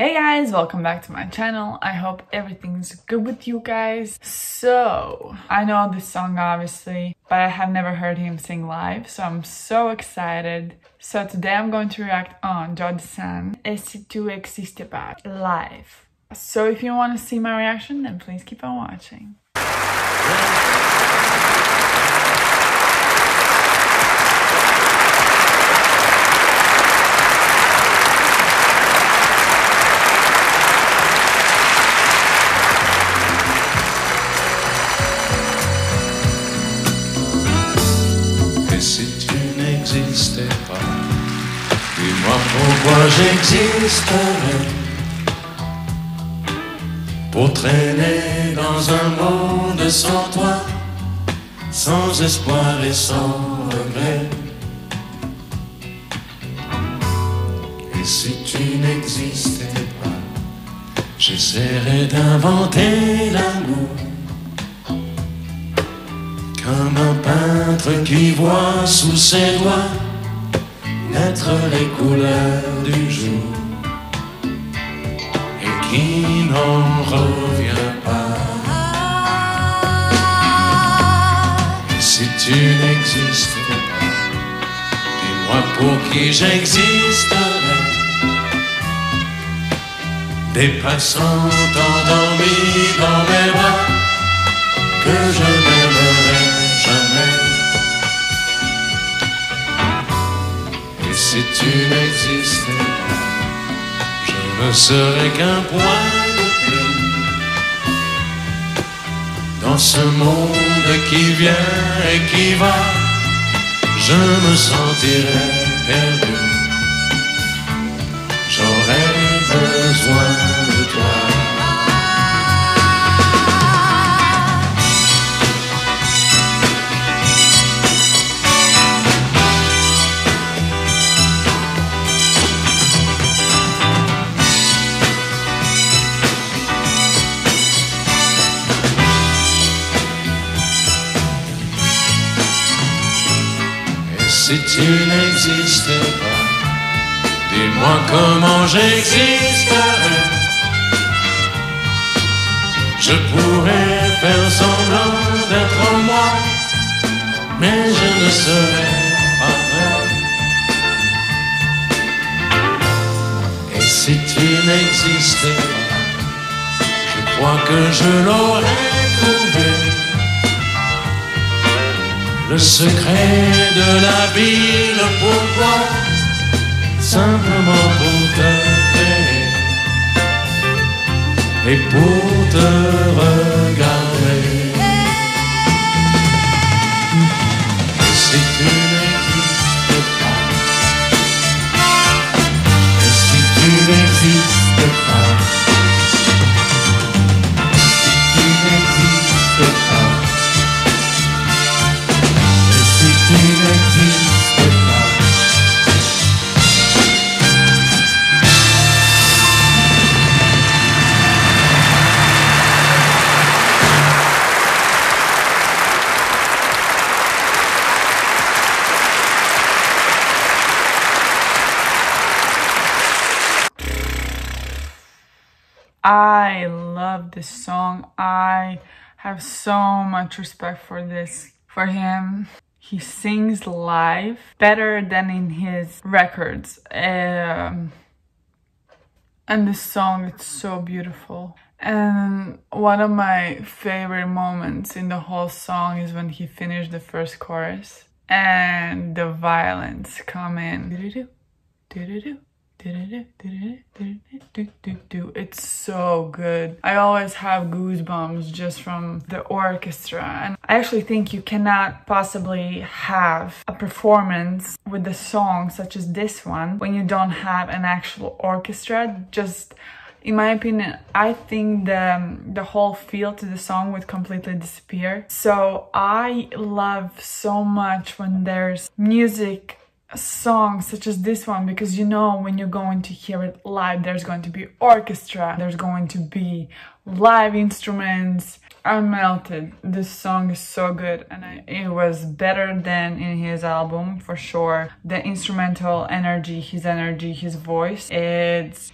Hey guys, welcome back to my channel. I hope everything's good with you guys. So, I know this song obviously, but I have never heard him sing live, so I'm so excited. So today I'm going to react on Dassin, Et si tu existais pas, live. So if you want to see my reaction, then please keep on watching. Dis-moi pourquoi j'existerais Pour traîner dans un monde sans toi Sans espoir et sans regret. Et si tu n'existais pas J'essaierais d'inventer l'amour Comme un peintre qui voit sous ses doigts naître les couleurs du jour et qui n'en revient pas. si tu n'existais pas, dis-moi pour qui j'existerais. Des passants endormis dans mes bras que je n'aimerais ne serais qu'un point de plus dans ce monde qui vient et qui va. Je me sentirais perdu. J'aurais besoin si tu n'existais pas, dis-moi comment j'existerais. Je pourrais faire semblant d'être moi, mais je ne serais pas vrai. Et si tu n'existais pas, je crois que je l'aurais trouvé le secret de la ville, pourquoi Simplement pour te créer et pour te regarder? I love this song. I have so much respect for this, for him. He sings live better than in his records. Um, and this song, it's so beautiful. And one of my favorite moments in the whole song is when he finished the first chorus and the violins come in. It's so good. I always have goosebumps just from the orchestra. And I actually think you cannot possibly have a performance with a song such as this one when you don't have an actual orchestra. Just in my opinion, I think the, the whole feel to the song would completely disappear. So I love so much when there's music songs such as this one because you know when you're going to hear it live there's going to be orchestra there's going to be live instruments I'm melted this song is so good and I, it was better than in his album for sure the instrumental energy his energy his voice it's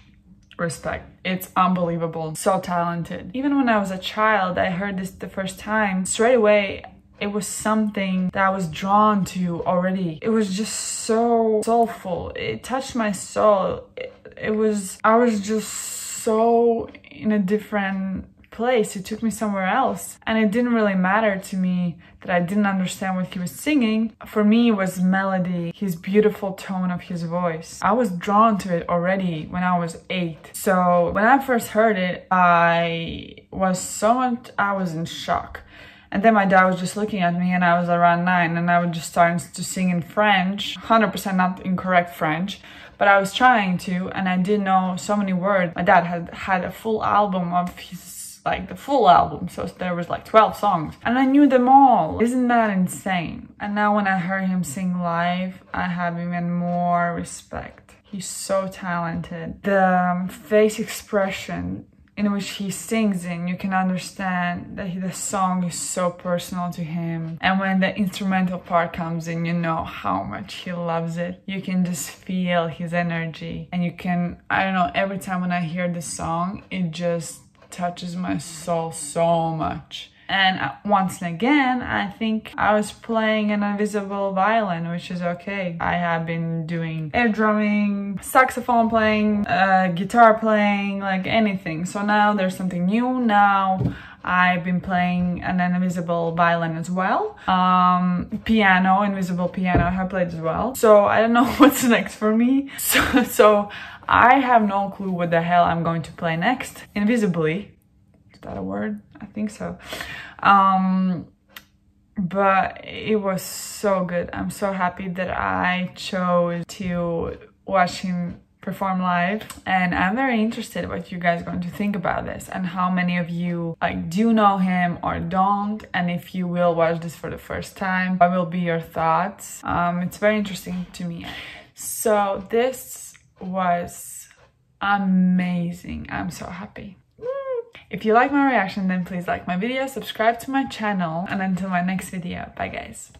respect. It's unbelievable. So talented. Even when I was a child, I heard this the first time. Straight away, it was something that I was drawn to already. It was just so soulful. It touched my soul. It, it was, I was just so in a different place. It took me somewhere else. And it didn't really matter to me that I didn't understand what he was singing. For me, it was melody, his beautiful tone of his voice. I was drawn to it already when I was eight. So when I first heard it, I was so much, I was in shock. And then my dad was just looking at me and I was around nine and I was just starting to sing in French, 100% not incorrect French, but I was trying to and I didn't know so many words. My dad had had a full album of his like the full album so there was like 12 songs. And i knew them all. Isn't that insane? And now when i heard him sing live i have even more respect. He's so talented. The um, face expression in which he sings in, you can understand that he, the song is so personal to him. And when the instrumental part comes in, you know how much he loves it. You can just feel his energy. And you can, I don't know, every time when I hear the song, it just touches my soul so much. And uh, once again, I think I was playing an invisible violin, which is okay. I have been doing air drumming, saxophone playing, uh, guitar playing, like anything. So now there's something new. Now I've been playing an invisible violin as well. Um, piano, invisible piano, I have played as well. So I don't know what's next for me. So, so I have no clue what the hell I'm going to play next. Invisibly. That a word? I think so. Um, but it was so good. I'm so happy that I chose to watch him perform live and i'm very interested what you guys are going to think about this and how many of you like do know him or don't and if you will watch this for the first time what will be your thoughts um it's very interesting to me so this was amazing i'm so happy if you like my reaction then please like my video subscribe to my channel and until my next video. Bye guys